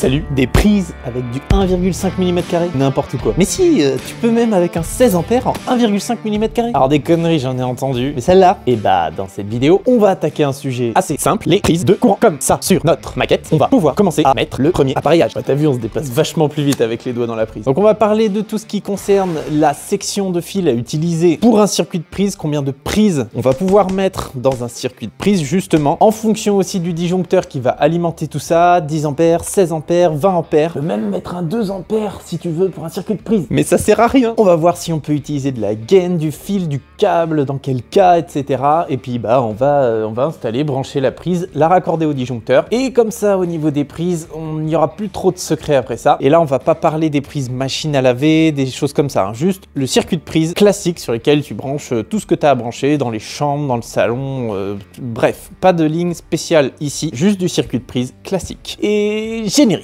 Salut Des prises avec du 1,5 mm N'importe quoi. Mais si, euh, tu peux même avec un 16 A en 1,5 mm Alors des conneries, j'en ai entendu. Mais celle-là, et bah dans cette vidéo, on va attaquer un sujet assez simple, les prises de courant. Comme ça, sur notre maquette, on va pouvoir commencer à mettre le premier appareillage. Bah, T'as vu, on se déplace vachement plus vite avec les doigts dans la prise. Donc on va parler de tout ce qui concerne la section de fil à utiliser pour un circuit de prise, combien de prises on va pouvoir mettre dans un circuit de prise justement, en fonction aussi du disjoncteur qui va alimenter tout ça, 10 ampères, 16 ampères, 20 ampères, peut même mettre un 2 ampères si tu veux pour un circuit de prise. Mais ça sert à rien. On va voir si on peut utiliser de la gaine, du fil, du câble, dans quel cas, etc. Et puis bah on va, euh, on va installer, brancher la prise, la raccorder au disjoncteur. Et comme ça au niveau des prises, on n'y aura plus trop de secrets après ça. Et là on va pas parler des prises machine à laver, des choses comme ça. hein. Juste le circuit de prise classique sur lequel tu branches euh, tout ce que tu as à brancher dans les chambres, dans le salon, euh, bref, pas de ligne spéciale ici, juste du circuit de prise classique. Et générique.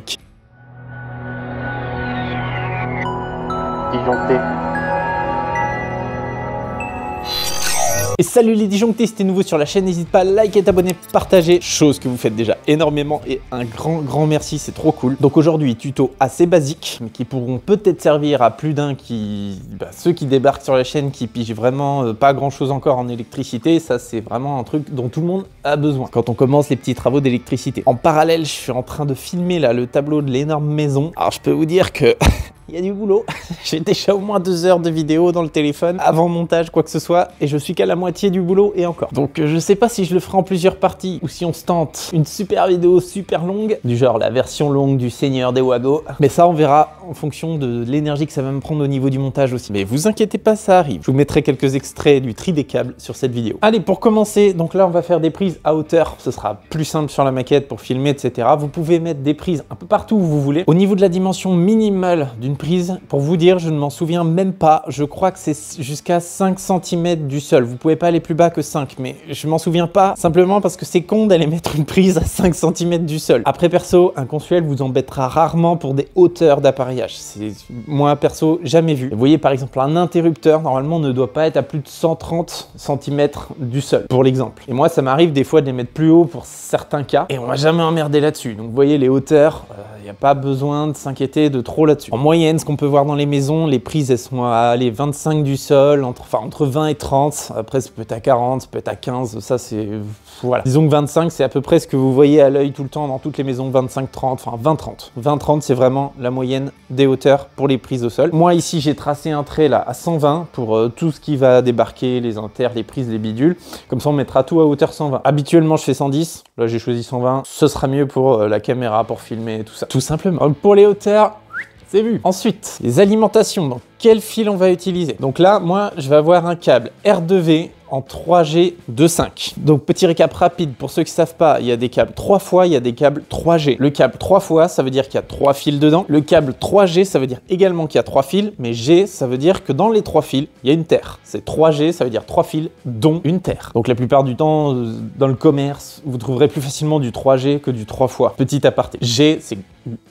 Disjoncté, Et salut les disjonctés, si t'es nouveau sur la chaîne, n'hésite pas à liker, t'abonner, partager, chose que vous faites déjà énormément et un grand grand merci, c'est trop cool. Donc aujourd'hui, tuto assez basique, mais qui pourront peut-être servir à plus d'un qui... bah, ceux qui débarquent sur la chaîne, qui pigent vraiment euh, pas grand chose encore en électricité, ça c'est vraiment un truc dont tout le monde a besoin quand on commence les petits travaux d'électricité. En parallèle, je suis en train de filmer là le tableau de l'énorme maison. Alors je peux vous dire que... Il y a du boulot. J'ai déjà au moins deux heures de vidéo dans le téléphone, avant montage, quoi que ce soit, et je suis qu'à la moitié du boulot et encore. Donc euh, je sais pas si je le ferai en plusieurs parties ou si on se tente une super vidéo super longue, du genre la version longue du Seigneur des Wagos. Mais ça, on verra en fonction de l'énergie que ça va me prendre au niveau du montage aussi. Mais vous inquiétez pas, ça arrive. Je vous mettrai quelques extraits du tri des câbles sur cette vidéo. Allez, pour commencer, donc là, on va faire des prises à hauteur. Ce sera plus simple sur la maquette pour filmer, etc. Vous pouvez mettre des prises un peu partout où vous voulez. Au niveau de la dimension minimale d'une prise, pour vous dire, je ne m'en souviens même pas. Je crois que c'est jusqu'à 5 cm du sol. Vous pouvez pas aller plus bas que 5, mais je m'en souviens pas simplement parce que c'est con d'aller mettre une prise à 5 cm du sol. Après, perso, un consuel vous embêtera rarement pour des hauteurs d'appareillage. C'est moi, perso, jamais vu. Vous voyez, par exemple, un interrupteur, normalement, ne doit pas être à plus de 130 cm du sol, pour l'exemple. Et moi, ça m'arrive des fois de les mettre plus haut pour certains cas, et on va jamais emmerder là-dessus. Donc, vous voyez, les hauteurs, il n'y a pas besoin de s'inquiéter de trop là-dessus. En moyenne, ce qu'on peut voir dans les maisons, les prises, elles sont à aller 25 du sol, entre, enfin, entre 20 et 30. Après, ça peut être à 40, ça peut être à 15. Ça, c'est. Voilà. Disons que 25, c'est à peu près ce que vous voyez à l'œil tout le temps dans toutes les maisons. 25, 30, enfin 20, 30. 20, 30, c'est vraiment la moyenne des hauteurs pour les prises au sol. Moi, ici, j'ai tracé un trait là à 120 pour euh, tout ce qui va débarquer, les inters, les prises, les bidules. Comme ça, on mettra tout à hauteur 120. Habituellement, je fais 110. Là, j'ai choisi 120. Ce sera mieux pour euh, la caméra, pour filmer tout ça. Tout simplement. Pour les hauteurs, c'est vu. Ensuite, les alimentations. Donc, quel fil on va utiliser? Donc là, moi, je vais avoir un câble R2V en 3G 2.5. Donc petit récap rapide pour ceux qui savent pas, il y a des câbles 3 fois, il y a des câbles 3G. Le câble 3 fois, ça veut dire qu'il y a 3 fils dedans. Le câble 3G, ça veut dire également qu'il y a 3 fils, mais G, ça veut dire que dans les 3 fils, il y a une terre. C'est 3G, ça veut dire 3 fils dont une terre. Donc la plupart du temps euh, dans le commerce, vous trouverez plus facilement du 3G que du 3 fois. Petit aparté. G, c'est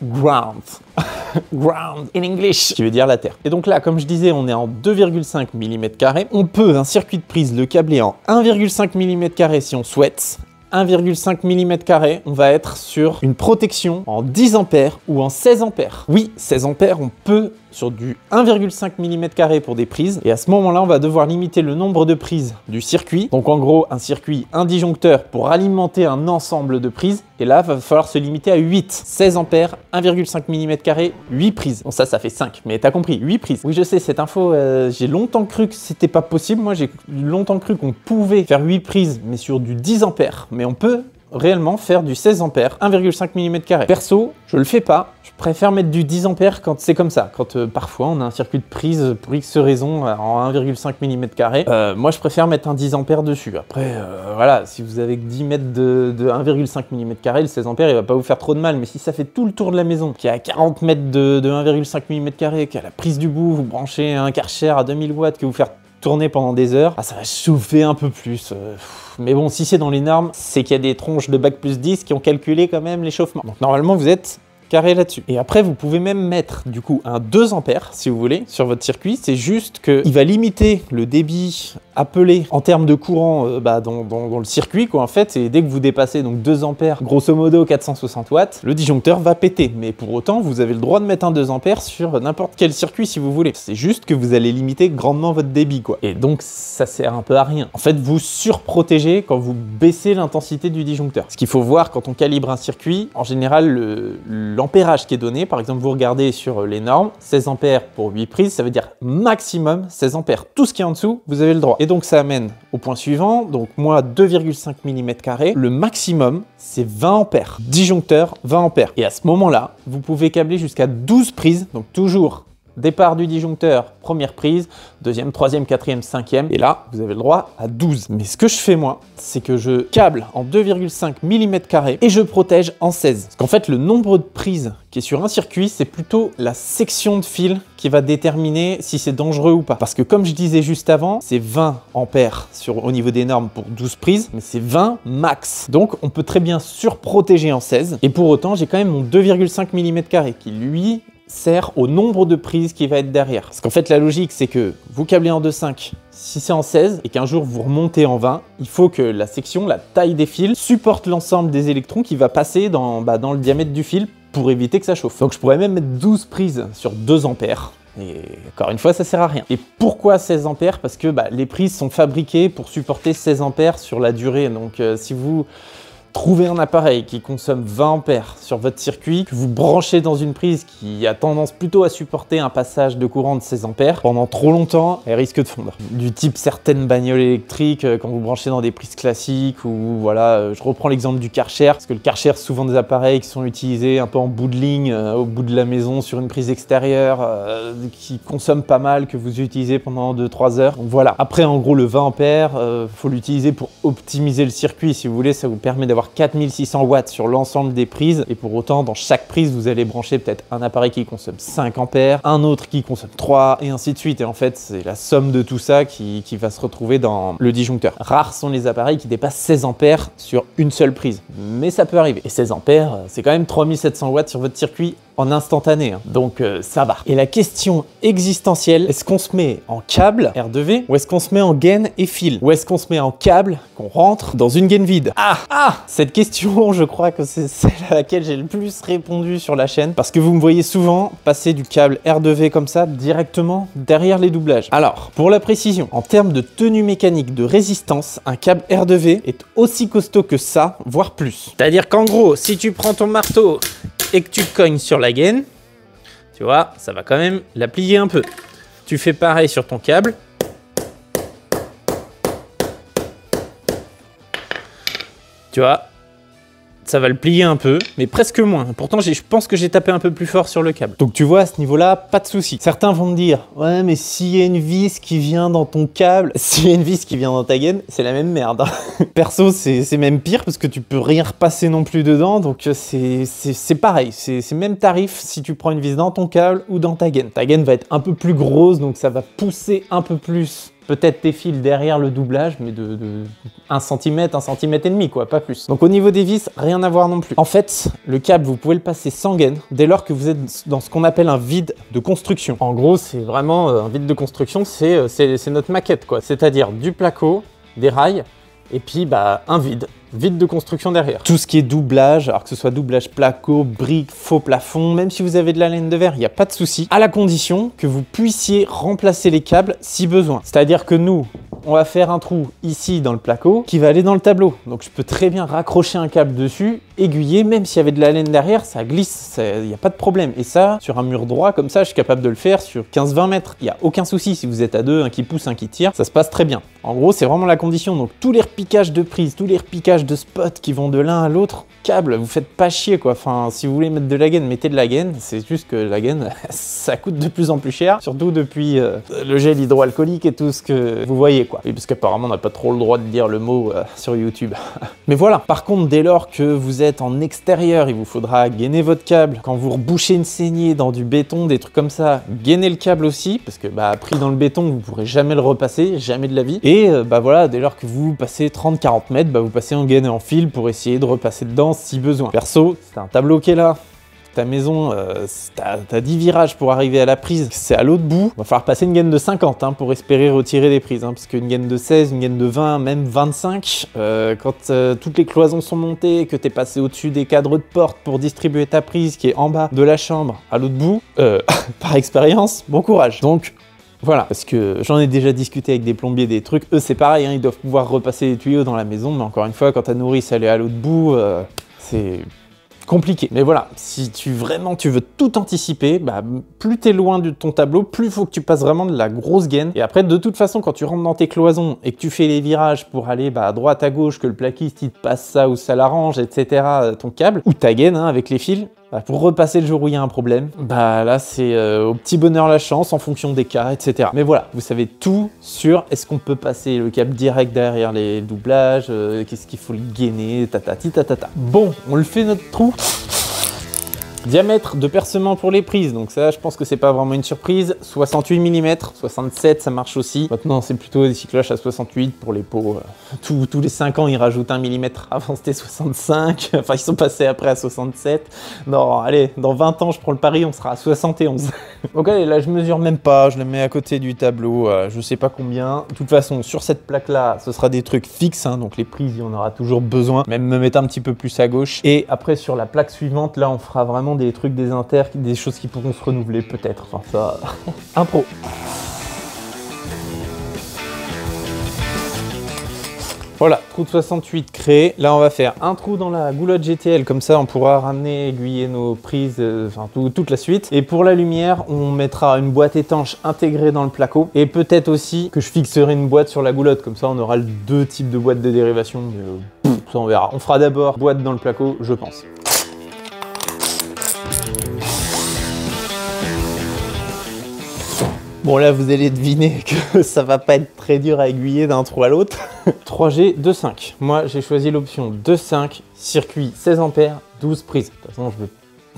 ground. ground in English, qui veut dire la terre. Et donc là, comme je disais, on est en 2,5 mm. On peut, un circuit de prise, le câbler en 1,5 mm si on souhaite. 1,5 mm, on va être sur une protection en 10 ampères ou en 16 ampères. Oui, 16 ampères, on peut sur du 1,5 mm pour des prises. Et à ce moment-là, on va devoir limiter le nombre de prises du circuit. Donc en gros, un circuit, un disjoncteur pour alimenter un ensemble de prises. Et là, va falloir se limiter à 8. 16 ampères, 1,5 mm, 8 prises. Bon ça, ça fait 5, mais t'as compris, 8 prises. Oui, je sais, cette info, euh, j'ai longtemps cru que c'était pas possible. Moi, j'ai longtemps cru qu'on pouvait faire 8 prises, mais sur du 10 ampères. Mais on peut réellement faire du 16 ampères, 1,5 mm. Perso, je le fais pas. Je préfère mettre du 10 ampères quand c'est comme ça. Quand euh, parfois on a un circuit de prise pour X raison en 1,5 mm. Euh, moi, je préfère mettre un 10 ampères dessus. Après, euh, voilà, si vous avez que 10 mètres de, de 1,5 mm, le 16 ampères, il va pas vous faire trop de mal. Mais si ça fait tout le tour de la maison, qui est à 40 mètres de, de 1,5 mm, qui a la prise du bout, vous branchez un Karcher à 2000 watts, que vous faire tourner pendant des heures, ah, ça va chauffer un peu plus. euh, mais bon, si c'est dans les normes, c'est qu'il y a des tronches de bac plus 10 qui ont calculé quand même l'échauffement. Donc normalement, vous êtes carré là-dessus. Et après, vous pouvez même mettre du coup un 2 ampères si vous voulez sur votre circuit. C'est juste qu'il va limiter le débit appelé en termes de courant euh, bah, dans, le circuit, quoi, en fait, et dès que vous dépassez donc 2 ampères, grosso modo 460 watts, le disjoncteur va péter. Mais pour autant, vous avez le droit de mettre un 2 ampères sur n'importe quel circuit si vous voulez. C'est juste que vous allez limiter grandement votre débit, quoi. Et donc, ça sert un peu à rien. En fait, vous surprotégez quand vous baissez l'intensité du disjoncteur. Ce qu'il faut voir quand on calibre un circuit, en général, l'ampérage qui est donné, par exemple, vous regardez sur les normes, 16 ampères pour 8 prises, ça veut dire maximum 16 ampères. Tout ce qui est en dessous, vous avez le droit. Et donc, ça amène au point suivant. Donc, moi, 2,5 mm, le maximum, c'est 20 ampères. Disjoncteur, 20 ampères. Et à ce moment-là, vous pouvez câbler jusqu'à 12 prises, donc toujours Départ du disjoncteur, première prise, deuxième, troisième, quatrième, cinquième, et là, vous avez le droit à 12. Mais ce que je fais moi, c'est que je câble en 2,5 mm et je protège en 16. Parce qu'en fait, le nombre de prises qui est sur un circuit, c'est plutôt la section de fil qui va déterminer si c'est dangereux ou pas. Parce que comme je disais juste avant, c'est 20 ampères au niveau des normes pour 12 prises, mais c'est 20 max. Donc on peut très bien surprotéger en 16. Et pour autant, j'ai quand même mon 2,5 mm qui lui sert au nombre de prises qui va être derrière. Parce qu'en fait, la logique, c'est que vous câblez en 2.5, si c'est en 16 et qu'un jour vous remontez en 20, il faut que la section, la taille des fils, supporte l'ensemble des électrons qui va passer dans, bah, dans le diamètre du fil pour éviter que ça chauffe. Donc je pourrais même mettre 12 prises sur 2 ampères. Et encore une fois, ça sert à rien. Et pourquoi 16 ampères? Parce que bah, les prises sont fabriquées pour supporter 16 ampères sur la durée. Donc euh, si vous Trouvez un appareil qui consomme 20 ampères sur votre circuit, que vous branchez dans une prise qui a tendance plutôt à supporter un passage de courant de 16 ampères, pendant trop longtemps, elle risque de fondre. Du type certaines bagnoles électriques, euh, quand vous branchez dans des prises classiques, ou voilà, euh, je reprends l'exemple du Karcher, parce que le Karcher, souvent des appareils qui sont utilisés un peu en bout de ligne, euh, au bout de la maison, sur une prise extérieure, qui consomment pas mal, que vous utilisez pendant 2-3 heures. Donc voilà. Après, en gros, le 20 ampères, faut l'utiliser pour optimiser le circuit, si vous voulez, ça vous permet d'avoir 4600 watts sur l'ensemble des prises. Et pour autant dans chaque prise vous allez brancher peut-être un appareil qui consomme 5 ampères, un autre qui consomme 3 et ainsi de suite. Et en fait c'est la somme de tout ça qui, qui, va se retrouver dans le disjoncteur. Rares sont les appareils qui dépassent 16 ampères sur une seule prise. Mais ça peut arriver. Et 16 ampères c'est quand même 3700 watts sur votre circuit en instantané. Hein. Donc euh, ça va. Et la question existentielle, est-ce qu'on se met en câble R2V ou est-ce qu'on se met en gaine et fil Ou est-ce qu'on se met en câble qu'on rentre dans une gaine vide? Ah Ah Cette question, je crois que c'est celle à laquelle j'ai le plus répondu sur la chaîne parce que vous me voyez souvent passer du câble R2V comme ça directement derrière les doublages. Alors, pour la précision, en termes de tenue mécanique de résistance, un câble R2V est aussi costaud que ça, voire plus. C'est-à-dire qu'en gros, si tu prends ton marteau et que tu cognes sur la gaine, tu vois, ça va quand même la plier un peu. Tu fais pareil sur ton câble. Tu vois, ça va le plier un peu, mais presque moins. Pourtant, je pense que j'ai tapé un peu plus fort sur le câble. Donc tu vois, à ce niveau-là, pas de souci. Certains vont me dire, ouais, mais s'il y a une vis qui vient dans ton câble, s'il y a une vis qui vient dans ta gaine, c'est la même merde. Hein. Perso, c'est même pire parce que tu peux rien repasser non plus dedans, donc euh, c'est pareil. C'est même tarif si tu prends une vis dans ton câble ou dans ta gaine. Ta gaine va être un peu plus grosse, donc ça va pousser un peu plus peut-être tes fils derrière le doublage, mais de, 1 cm, 1 cm et demi, quoi, pas plus. Donc au niveau des vis, rien à voir non plus. En fait, le câble, vous pouvez le passer sans gaine dès lors que vous êtes dans ce qu'on appelle un vide de construction. En gros, c'est vraiment euh, un vide de construction, euh, c'est notre maquette, quoi. C'est-à-dire du placo, des rails, et puis bah, un vide vide de construction derrière. Tout ce qui est doublage, alors que ce soit doublage placo, briques, faux plafond, même si vous avez de la laine de verre, il n'y a pas de souci, à la condition que vous puissiez remplacer les câbles si besoin. C'est-à-dire que nous, on va faire un trou ici dans le placo qui va aller dans le tableau. Donc je peux très bien raccrocher un câble dessus, aiguiller, même s'il y avait de la laine derrière, ça glisse, il n'y a pas de problème. Et ça, sur un mur droit comme ça, je suis capable de le faire sur 15-20 mètres. Il n'y a aucun souci si vous êtes à deux, un qui pousse, un qui tire, ça se passe très bien. En gros, c'est vraiment la condition. Donc tous les repiquages de prise, tous les repiquages de spots qui vont de l'un à l'autre, câble, vous faites pas chier quoi. Enfin, si vous voulez mettre de la gaine, mettez de la gaine. C'est juste que la gaine, ça coûte de plus en plus cher, surtout depuis euh, le gel hydroalcoolique et tout ce que vous voyez quoi. Et parce qu'apparemment on n'a pas trop le droit de dire le mot euh, sur YouTube. Mais voilà. Par contre, dès lors que vous êtes en extérieur, il vous faudra gainer votre câble. Quand vous rebouchez une saignée dans du béton, des trucs comme ça, gainez le câble aussi, parce que bah pris dans le béton, vous pourrez jamais le repasser, jamais de la vie. Et euh, bah voilà, dès lors que vous passez 30-40 mètres, bah vous passez en gaine et en fil pour essayer de repasser dedans si besoin. Perso, c'est un tableau qui est là ta maison, euh, t'as as 10 virages pour arriver à la prise, c'est à l'autre bout, va falloir passer une gaine de 50 hein, pour espérer retirer des prises, hein, parce qu'une gaine de 16, une gaine de 20, même 25, euh, quand euh, toutes les cloisons sont montées, que t'es passé au-dessus des cadres de porte pour distribuer ta prise qui est en bas de la chambre à l'autre bout, euh, par expérience, bon courage. Donc voilà, parce que j'en ai déjà discuté avec des plombiers, des trucs. Eux, c'est pareil, hein, ils doivent pouvoir repasser les tuyaux dans la maison, mais encore une fois, quand ta nourrice elle est à l'autre bout, c'est compliqué. Mais voilà, si tu vraiment tu veux tout anticiper, bah, plus t'es loin de ton tableau, plus faut que tu passes vraiment de la grosse gaine. Et après, de toute façon, quand tu rentres dans tes cloisons et que tu fais les virages pour aller bah, à droite, à gauche, que le plaquiste il te passe ça ou ça l'arrange, etc., euh, ton câble, ou ta gaine hein, avec les fils, bah, pour repasser le jour où il y a un problème, bah là c'est euh, au petit bonheur la chance en fonction des cas, etc. Mais voilà, vous savez tout sur est-ce qu'on peut passer le câble direct derrière les doublages, euh, qu'est-ce qu'il faut le gainer, tatati tatata. Bon, on le fait notre trou. Diamètre de percement pour les prises, donc ça je pense que c'est pas vraiment une surprise. 68 mm, 67 ça marche aussi. Maintenant c'est plutôt des cycloches à 68 pour les pots. euh, tous, tous les 5 ans ils rajoutent 1 mm, avant c'était 65, enfin ils sont passés après à 67. Non allez, dans 20 ans je prends le pari, on sera à 71. donc allez là je mesure même pas, je le mets à côté du tableau, euh, je sais pas combien. De toute façon sur cette plaque là ce sera des trucs fixes, hein, donc les prises il y en aura toujours besoin. Même me mettre un petit peu plus à gauche. Et après sur la plaque suivante là on fera vraiment des trucs, des inters, des choses qui pourront se renouveler peut-être. Enfin ça, impro. Voilà, trou de 68 créé. Là, on va faire un trou dans la goulotte GTL, comme ça on pourra ramener, aiguiller nos prises, euh, enfin tout- toute la suite. Et pour la lumière, on mettra une boîte étanche intégrée dans le placo. Et peut-être aussi que je fixerai une boîte sur la goulotte, comme ça on aura deux types de boîtes de dérivation. mais, euh, ça on verra. On fera d'abord boîte dans le placo, je pense. Bon là vous allez deviner que ça va pas être très dur à aiguiller d'un trou à l'autre. 3G 2.5. Moi j'ai choisi l'option 2.5, circuit 16 ampères, 12 prises. De toute façon je vais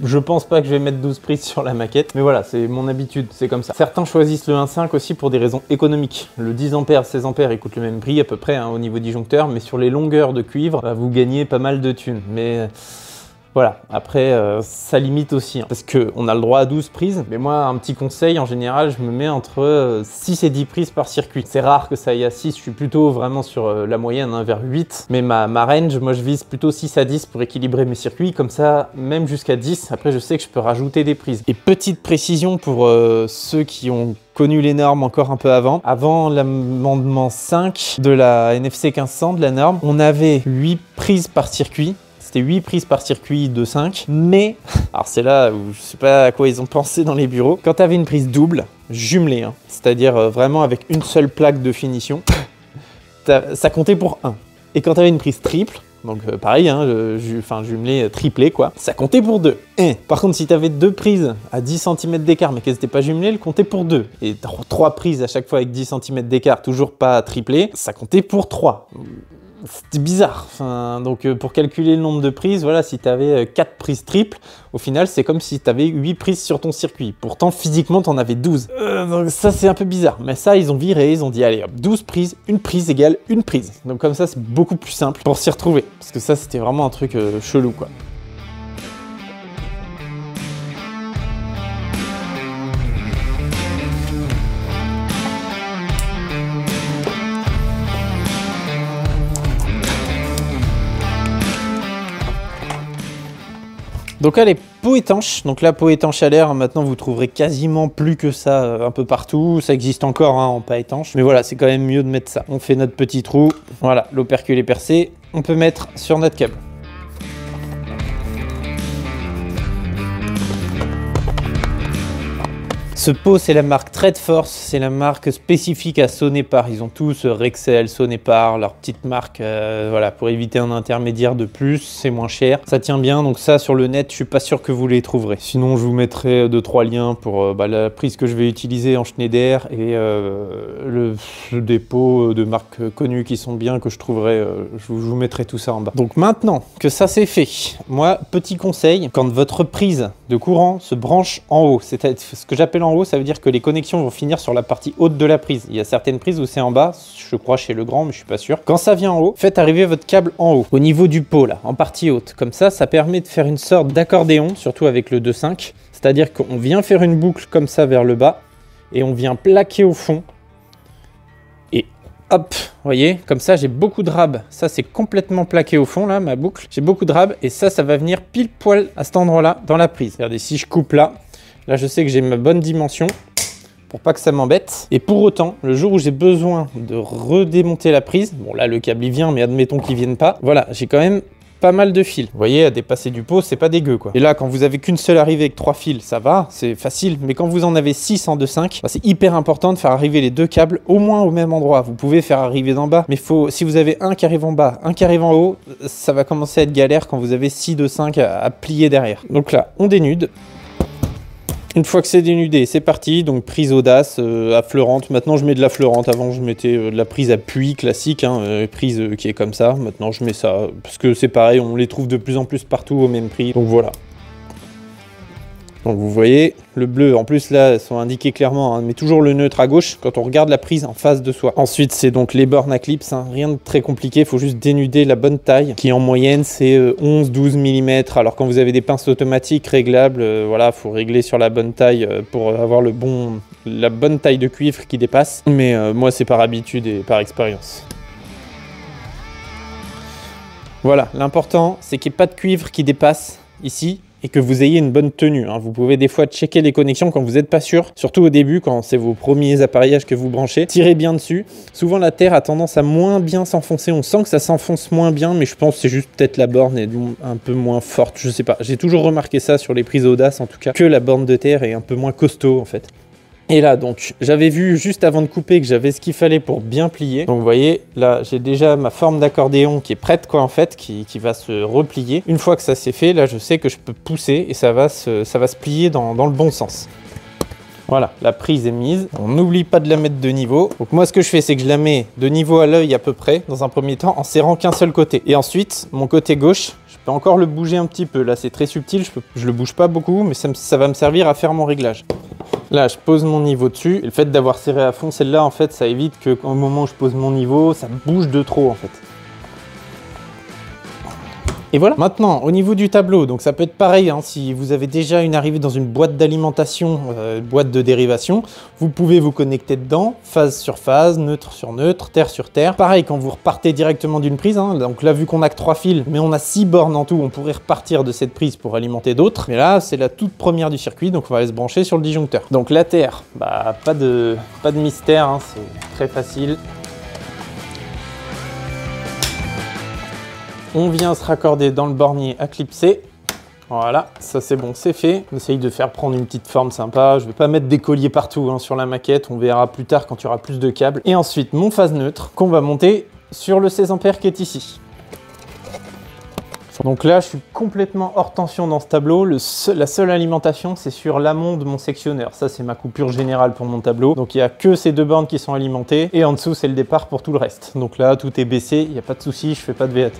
je pense pas que je vais mettre 12 prises sur la maquette, mais voilà, c'est mon habitude, c'est comme ça. Certains choisissent le 1.5 aussi pour des raisons économiques. Le 10 ampères, 16 ampères, il coûte le même prix à peu près hein, au niveau disjoncteur, mais sur les longueurs de cuivre, bah, vous gagnez pas mal de thunes. Mais voilà, après, euh, ça limite aussi, hein, parce qu'on a le droit à 12 prises, mais moi, un petit conseil, en général, je me mets entre euh, 6 et 10 prises par circuit. C'est rare que ça aille à 6, je suis plutôt vraiment sur euh, la moyenne, hein, vers 8, mais ma, range, moi, je vise plutôt 6 à 10 pour équilibrer mes circuits, comme ça, même jusqu'à 10, après, je sais que je peux rajouter des prises. Et petite précision pour euh, ceux qui ont connu les normes encore un peu avant. Avant l'amendement 5 de la NFC 1500 de la norme, on avait 8 prises par circuit. C'était 8 prises par circuit de 5. Mais, alors c'est là où je sais pas à quoi ils ont pensé dans les bureaux. Quand tu avais une prise double, jumelée, hein, c'est-à-dire euh, vraiment avec une seule plaque de finition, ça comptait pour 1. Et quand tu avais une prise triple, donc euh, pareil, hein, euh, ju- jumelé, triplé quoi, ça comptait pour 2. Par contre, si tu avais deux prises à 10 cm d'écart mais qu'elles n'étaient pas jumelées, elles comptaient pour 2. Et tro- trois prises à chaque fois avec 10 cm d'écart, toujours pas triplé, ça comptait pour 3. C'était bizarre. Donc euh, pour calculer le nombre de prises, voilà, si tu avais 4 prises triples, au final c'est comme si tu avais 8 prises sur ton circuit. Pourtant physiquement tu en avais 12. Euh, donc ça c'est un peu bizarre. Mais ça ils ont viré, ils ont dit allez hop, 12 prises, une prise égale une prise. Donc comme ça c'est beaucoup plus simple pour s'y retrouver. Parce que ça c'était vraiment un truc euh, chelou quoi. Donc là, les pots étanches. Donc là, pot étanche à l'air, maintenant vous trouverez quasiment plus que ça euh, un peu partout. Ça existe encore hein, en pas étanche. Mais voilà, c'est quand même mieux de mettre ça. On fait notre petit trou. Voilà, l'opercule est percé. On peut mettre sur notre câble. Ce pot, c'est la marque Trade Force, c'est la marque spécifique à Sonépar. Ils ont tous euh, Rexel, Sonépar, leur petite marque, euh, voilà, pour éviter un intermédiaire de plus, c'est moins cher. Ça tient bien, donc ça sur le net, je suis pas sûr que vous les trouverez. Sinon, je vous mettrai deux trois liens pour euh, bah, la prise que je vais utiliser en Schneider et le, pots de marques connues qui sont bien que je trouverai. je vous mettrai tout ça en bas. Donc maintenant que ça c'est fait, moi petit conseil, quand votre prise de courant se branche en haut, c'est ce que j'appelle en haut ça veut dire que les connexions vont finir sur la partie haute de la prise. Il y a certaines prises où c'est en bas, je crois chez Legrand, mais je suis pas sûr. Quand ça vient en haut, faites arriver votre câble en haut, au niveau du pot là, en partie haute. Comme ça, ça permet de faire une sorte d'accordéon, surtout avec le 2.5. C'est-à-dire qu'on vient faire une boucle comme ça vers le bas, et on vient plaquer au fond. Hop, voyez, comme ça j'ai beaucoup de rab. Ça c'est complètement plaqué au fond là, ma boucle. J'ai beaucoup de rab, et ça, ça va venir pile poil à cet endroit-là, dans la prise. Regardez, si je coupe là, là je sais que j'ai ma bonne dimension pour pas que ça m'embête. Et pour autant, le jour où j'ai besoin de redémonter la prise, bon là le câble il vient, mais admettons qu'il vienne pas, voilà, j'ai quand même pas mal de fils. Vous voyez, à dépasser du pot, c'est pas dégueu quoi. Et là, quand vous avez qu'une seule arrivée avec trois fils, ça va, c'est facile. Mais quand vous en avez 6 en 2.5, bah, c'est hyper important de faire arriver les deux câbles au moins au même endroit. Vous pouvez faire arriver d'en bas, mais faut, si vous avez un qui arrive en bas, un qui arrive en haut, ça va commencer à être galère quand vous avez 6 2.5 à, à plier derrière. Donc là, on dénude. Une fois que c'est dénudé, c'est parti. Donc prise audace, euh, affleurante. Maintenant je mets de la fleurante. Avant je mettais euh, de la prise à puits classique, hein, euh, prise euh, qui est comme ça. Maintenant je mets ça parce que c'est pareil, on les trouve de plus en plus partout au même prix. Donc voilà. Donc vous voyez, le bleu, en plus là, sont indiquées clairement, hein, mais toujours le neutre à gauche quand on regarde la prise en face de soi. Ensuite, c'est donc les bornes à clips, hein, rien de très compliqué, il faut juste dénuder la bonne taille, qui en moyenne c'est 11-12 mm. Alors quand vous avez des pinces automatiques réglables, euh, voilà, faut régler sur la bonne taille euh, pour avoir le bon, la bonne taille de cuivre qui dépasse. Mais euh, moi, c'est par habitude et par expérience. Voilà, l'important, c'est qu'il n'y ait pas de cuivre qui dépasse ici et que vous ayez une bonne tenue. hein. Vous pouvez des fois checker les connexions quand vous n'êtes pas sûr, surtout au début quand c'est vos premiers appareillages que vous branchez. Tirez bien dessus. Souvent la terre a tendance à moins bien s'enfoncer. On sent que ça s'enfonce moins bien, mais je pense que c'est juste peut-être la borne est un peu moins forte. Je sais pas. J'ai toujours remarqué ça sur les prises audace en tout cas, que la borne de terre est un peu moins costaud en fait. Et là, donc, j'avais vu juste avant de couper que j'avais ce qu'il fallait pour bien plier. Donc, vous voyez, là, j'ai déjà ma forme d'accordéon qui est prête, quoi, en fait, qui, va se replier. Une fois que ça s'est fait, là, je sais que je peux pousser et ça va se, plier dans, dans le bon sens. Voilà, la prise est mise. On n'oublie pas de la mettre de niveau. Donc moi, ce que je fais, c'est que je la mets de niveau à l'œil à peu près, dans un premier temps, en serrant qu'un seul côté. Et ensuite, mon côté gauche, peux encore le bouger un petit peu. Là, c'est très subtil, je, peux, je le bouge pas beaucoup, mais ça, va me servir à faire mon réglage. Là, je pose mon niveau dessus. Et le fait d'avoir serré à fond celle-là, en fait, ça évite que, au moment où je pose mon niveau, ça bouge de trop, en fait. Et voilà. Maintenant, au niveau du tableau, donc ça peut être pareil, hein, si vous avez déjà une arrivée dans une boîte d'alimentation, euh, boîte de dérivation, vous pouvez vous connecter dedans, phase sur phase, neutre sur neutre, terre sur terre. Pareil, quand vous repartez directement d'une prise, hein, donc là, vu qu'on a que trois fils, mais on a six bornes en tout, on pourrait repartir de cette prise pour alimenter d'autres. Mais là, c'est la toute première du circuit, donc on va aller se brancher sur le disjoncteur. Donc la terre, bah pas de, pas de mystère, hein, c'est très facile. On vient se raccorder dans le bornier à clipser. Voilà, ça c'est bon, c'est fait. On essaye de faire prendre une petite forme sympa. Je vais pas mettre des colliers partout hein, sur la maquette. On verra plus tard quand il y aura plus de câbles. Et ensuite, mon phase neutre qu'on va monter sur le 16 ampères qui est ici. Donc là, je suis complètement hors tension dans ce tableau. La seule alimentation, c'est sur l'amont de mon sectionneur. Ça, c'est ma coupure générale pour mon tableau. Donc il n'y a que ces deux bornes qui sont alimentées. Et en dessous, c'est le départ pour tout le reste. Donc là, tout est baissé. Il n'y a pas de souci, je fais pas de VAT.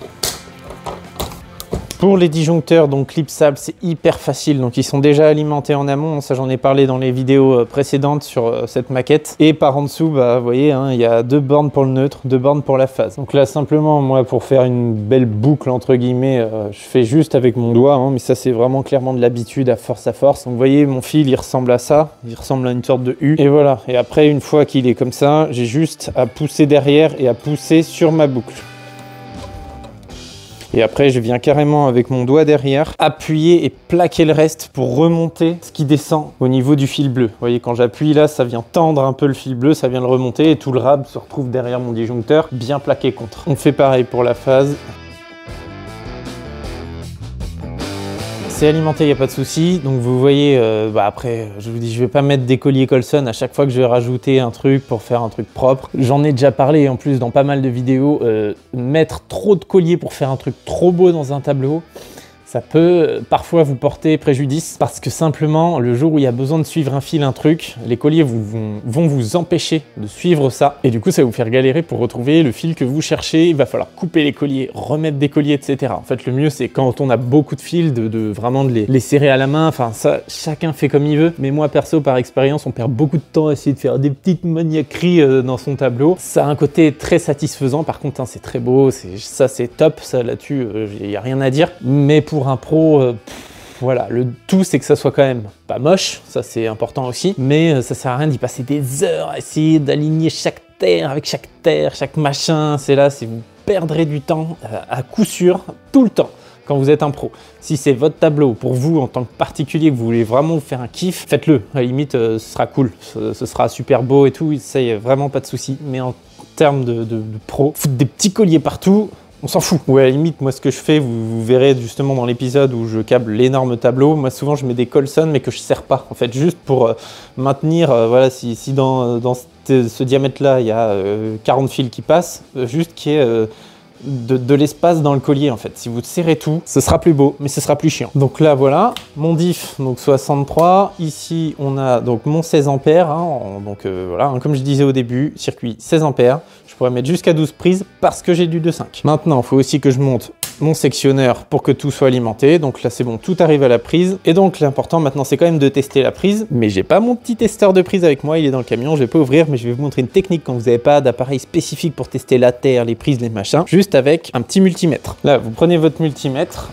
Pour les disjoncteurs, donc clipsables, c'est hyper facile. Donc ils sont déjà alimentés en amont. Ça, j'en ai parlé dans les vidéos euh, précédentes sur euh, cette maquette. Et par en dessous, bah, vous voyez, hein, il y a deux bornes pour le neutre, deux bornes pour la phase. Donc là, simplement, moi, pour faire une belle boucle, entre guillemets, euh, je fais juste avec mon doigt. hein, mais ça, c'est vraiment clairement de l'habitude à force à force. Donc vous voyez, mon fil, il ressemble à ça. Il ressemble à une sorte de U. Et voilà. Et après, une fois qu'il est comme ça, j'ai juste à pousser derrière et à pousser sur ma boucle. Et après, je viens carrément avec mon doigt derrière, appuyer et plaquer le reste pour remonter ce qui descend au niveau du fil bleu. Vous voyez, quand j'appuie là, ça vient tendre un peu le fil bleu, ça vient le remonter et tout le rab se retrouve derrière mon disjoncteur, bien plaqué contre. On fait pareil pour la phase. C'est alimenté, il n'y a pas de souci. Donc vous voyez, euh, bah après, je vous dis, je vais pas mettre des colliers Colson à chaque fois que je vais rajouter un truc pour faire un truc propre. J'en ai déjà parlé en plus dans pas mal de vidéos. euh, mettre trop de colliers pour faire un truc trop beau dans un tableau, ça peut parfois vous porter préjudice parce que simplement le jour où il y a besoin de suivre un fil, un truc, les colliers vont, vous empêcher de suivre ça et du coup ça va vous faire galérer pour retrouver le fil que vous cherchez. Il va falloir couper les colliers, remettre des colliers, etc. En fait, le mieux c'est quand on a beaucoup de fils, de, vraiment de les, serrer à la main. Enfin, ça, chacun fait comme il veut. Mais moi perso, par expérience, on perd beaucoup de temps à essayer de faire des petites maniaqueries euh, dans son tableau. Ça a un côté très satisfaisant. Par contre, hein, c'est très beau, ça c'est top, ça là-dessus, il euh, n'y a rien à dire. Mais pour un pro, euh, voilà, le tout c'est que ça soit quand même pas moche, ça c'est important aussi, mais euh, ça sert à rien d'y passer des heures à essayer d'aligner chaque terre avec chaque terre, chaque machin, c'est là, c'est vous perdrez du temps euh, à coup sûr, tout le temps quand vous êtes un pro. Si c'est votre tableau, pour vous en tant que particulier, que vous voulez vraiment faire un kiff, faites-le. À la limite, ce sera cool, ce, sera super beau et tout, ça y est, vraiment pas de souci. Mais en termes de, de pro, foutre des petits colliers partout, on s'en fout. Ou à la limite, moi ce que je fais, vous, verrez justement dans l'épisode où je câble l'énorme tableau, moi souvent je mets des Colson mais que je sers pas, en fait, juste pour euh, maintenir, euh, voilà, si, dans, ce, diamètre-là, il y a 40 euh, fils qui passent, juste qu'il y de, l'espace dans le collier en fait. Si vous serrez tout, ce sera plus beau, mais ce sera plus chiant. Donc là voilà, mon diff, donc 63. Ici on a donc mon 16 ampères. Hein, donc voilà, hein, comme je disais au début, circuit 16 ampères pourrais mettre jusqu'à 12 prises parce que j'ai du 2.5. Maintenant, il faut aussi que je monte mon sectionneur pour que tout soit alimenté. Donc là, c'est bon, tout arrive à la prise. Et donc, l'important maintenant, c'est quand même de tester la prise. Mais j'ai pas mon petit testeur de prise avec moi, il est dans le camion, je vais pas ouvrir, mais je vais vous montrer une technique quand vous n'avez pas d'appareil spécifique pour tester la terre, les prises, les machins, juste avec un petit multimètre. Là, vous prenez votre multimètre,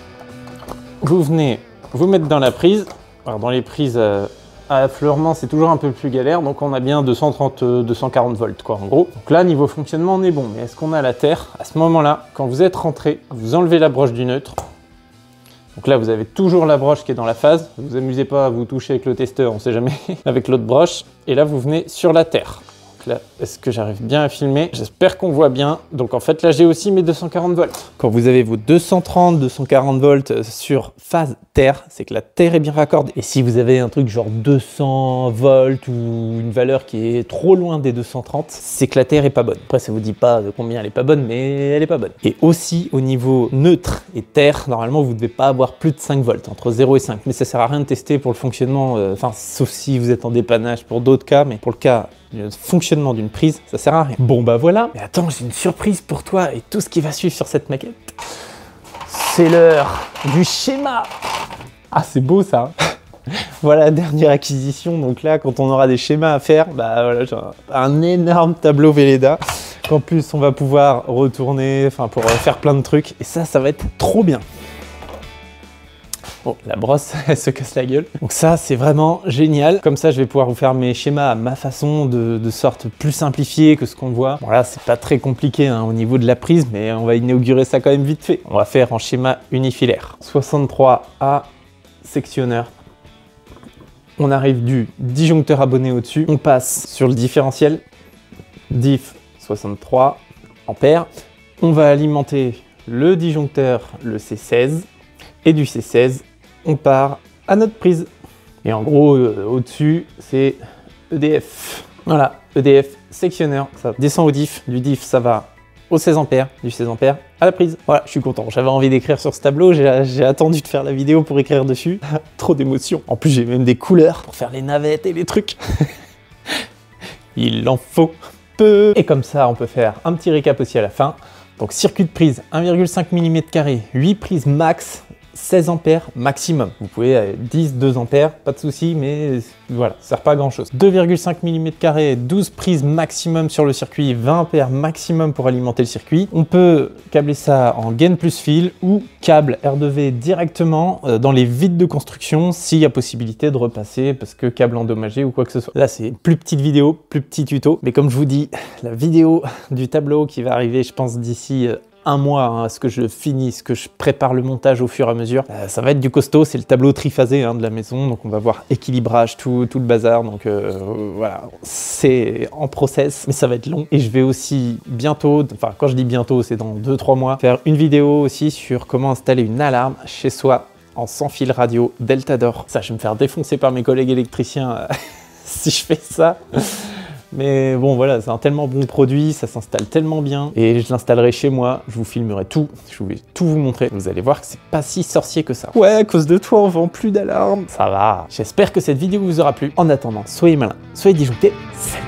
vous venez vous mettre dans la prise. Alors, dans les prises... Euh, à affleurement, c'est toujours un peu plus galère, donc on a bien 230, 240 euh, volts, quoi, en gros. Donc là, niveau fonctionnement, on est bon, mais est-ce qu'on a la terre À ce moment-là, quand vous êtes rentré, vous enlevez la broche du neutre. Donc là, vous avez toujours la broche qui est dans la phase. Vous amusez pas à vous toucher avec le testeur, on sait jamais, avec l'autre broche. Et là, vous venez sur la terre est-ce que j'arrive bien à filmer? J'espère qu'on voit bien. Donc en fait, là, j'ai aussi mes 240 volts. Quand vous avez vos 230, 240 volts sur phase terre, c'est que la terre est bien raccordée. Et si vous avez un truc genre 200 volts ou une valeur qui est trop loin des 230, c'est que la terre est pas bonne. Après, ça vous dit pas de combien elle est pas bonne, mais elle est pas bonne. Et aussi au niveau neutre et terre, normalement, vous ne devez pas avoir plus de 5 volts, entre 0 et 5. Mais ça sert à rien de tester pour le fonctionnement, euh, enfin, sauf si vous êtes en dépannage pour d'autres cas, mais pour le cas fonctionnement d'une prise, ça sert à rien. Bon bah voilà. Mais attends, j'ai une surprise pour toi et tout ce qui va suivre sur cette maquette. C'est l'heure du schéma. Ah c'est beau ça. voilà, dernière acquisition. Donc là, quand on aura des schémas à faire, bah voilà, un énorme tableau Velleda qu'en plus on va pouvoir retourner, enfin pour faire plein de trucs. Et ça, ça va être trop bien. Bon, la brosse, elle se casse la gueule. Donc ça, c'est vraiment génial. Comme ça, je vais pouvoir vous faire mes schémas à ma façon, de, sorte plus simplifiée que ce qu'on voit. Bon là, c'est pas très compliqué hein, au niveau de la prise, mais on va inaugurer ça quand même vite fait. On va faire en schéma unifilaire. 63A, sectionneur. On arrive du disjoncteur abonné au-dessus. On passe sur le différentiel. Diff 63 ampères. On va alimenter le disjoncteur, le C16, et du C16 on part à notre prise. Et en gros, euh, au-dessus, c'est EDF. Voilà, EDF sectionneur, ça descend au diff, du diff ça va au 16 ampères, du 16 ampères à la prise. Voilà, je suis content. J'avais envie d'écrire sur ce tableau, j'ai attendu de faire la vidéo pour écrire dessus. Trop d'émotion. En plus, j'ai même des couleurs pour faire les navettes et les trucs. Il en faut peu. Et comme ça, on peut faire un petit récap aussi à la fin. Donc circuit de prise 1,5 mm, 8 prises max, 16 ampères maximum. Vous pouvez 10, 2 ampères, pas de souci, mais voilà, ça sert pas à grand chose. 2,5 mm, 12 prises maximum sur le circuit, 20 ampères maximum pour alimenter le circuit. On peut câbler ça en gain plus fil ou câble R2V directement euh, dans les vides de construction s'il y a possibilité de repasser parce que câble endommagé ou quoi que ce soit. Là, c'est plus petite vidéo, plus petit tuto, mais comme je vous dis, la vidéo du tableau qui va arriver, je pense, d'ici euh, un mois hein, à ce que je finisse, que je prépare le montage au fur et à mesure. Euh, ça va être du costaud, c'est le tableau triphasé hein, de la maison, donc on va voir équilibrage, tout, tout le bazar, donc euh, voilà, c'est en process, mais ça va être long. Et je vais aussi bientôt, enfin quand je dis bientôt, c'est dans 2-3 mois, faire une vidéo aussi sur comment installer une alarme chez soi en sans fil radio Delta d'or. Ça, je vais me faire défoncer par mes collègues électriciens euh, si je fais ça. Mais bon, voilà, c'est un tellement bon produit, ça s'installe tellement bien. Et je l'installerai chez moi, je vous filmerai tout, je vais tout vous montrer. Vous allez voir que c'est pas si sorcier que ça. Ouais, à cause de toi, on vend plus d'alarme. Ça va. J'espère que cette vidéo vous aura plu. En attendant, soyez malins, soyez disjonctés. Salut